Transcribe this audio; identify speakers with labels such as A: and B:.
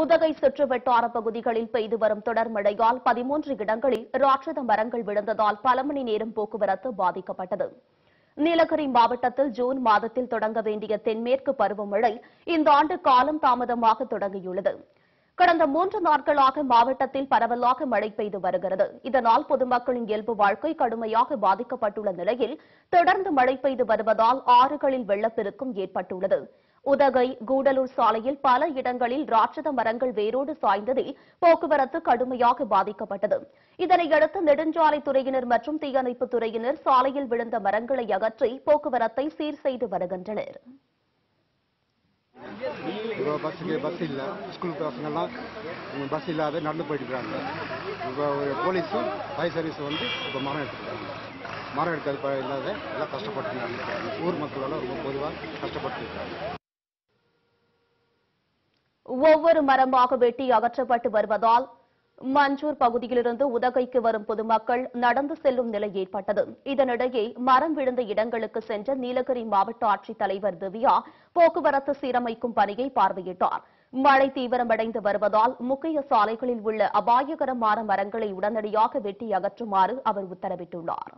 A: உதகை சுற்று வட்டார பகுதிகளில் பெய்து வரும் தொடர் மழையால் பதிமூன்று இடங்களில் ராட்சத மரங்கள் விழுந்ததால் பல மணி நேரம் போக்குவரத்து பாதிக்கப்பட்டது. நீலகிரி மாவட்டத்தில் ஜூன் மாதத்தில் தொடங்க வேண்டிய தென்மேற்கு பருவமழை இந்த ஆண்டு காலம் தாமதமாக தொடங்கியுள்ளது. கடந்த மூன்று நாட்களாக மாவட்டத்தில் பரவலாக மழை பெய்து வருகிறது. இதனால் பொதுமக்களின் இயல்பு வாழ்க்கை கடுமையாக பாதிக்கப்பட்டுள்ள நிலையில் தொடர்ந்து மழை பெய்து வருவதால் ஆறுகளில் வெள்ளப்பெருக்கும் ஏற்பட்டுள்ளது. உதகை கூடலூர் சாலையில் பல இடங்களில் ராட்சத மரங்கள் வேரோடு சாய்ந்ததில் போக்குவரத்து கடுமையாக பாதிக்கப்பட்டது. இதனையடுத்து நெடுஞ்சாலைத்துறையினர் மற்றும் தீயணைப்புத் துறையினர் சாலையில் விழுந்த மரங்களை அகற்றி போக்குவரத்தை சீர் செய்து வருகின்றனர்.
B: இப்போ பஸ்ஸுக்கு பஸ் இல்லை. ஸ்கூல் பசங்கள்லாம் பஸ் இல்லாத நடந்து போயிட்டு இருக்காங்க இப்போ போலீஸும் ஃபயர் சர்வீஸ் வந்து இப்போ மரம் எடுத்துக்கிறாங்க மரம் எடுக்கிறது இல்லாத எல்லாம் கஷ்டப்பட்டு ஊர் மக்களெல்லாம் ரொம்ப பொதுவாக கஷ்டப்பட்டு இருக்காங்க
A: ஒவ்வொரு மரமாக வெட்டி அகற்றப்பட்டு வருவதால் மஞ்சூர் பகுதியிலிருந்து உதகைக்கு வரும் பொதுமக்கள் நடந்து செல்லும் நிலை ஏற்பட்டது. இதனிடையே மரம் விழுந்த இடங்களுக்கு சென்ற நீலகிரி மாவட்ட ஆட்சித்தலைவர் திவ்யா போக்குவரத்து சீரமைக்கும் பணியை பார்வையிட்டார். மழை தீவிரமடைந்து வருவதால் முக்கிய சாலைகளில் உள்ள அபாயகரமான மரங்களை உடனடியாக வெட்டி அகற்றுமாறு அவர் உத்தரவிட்டுள்ளாா்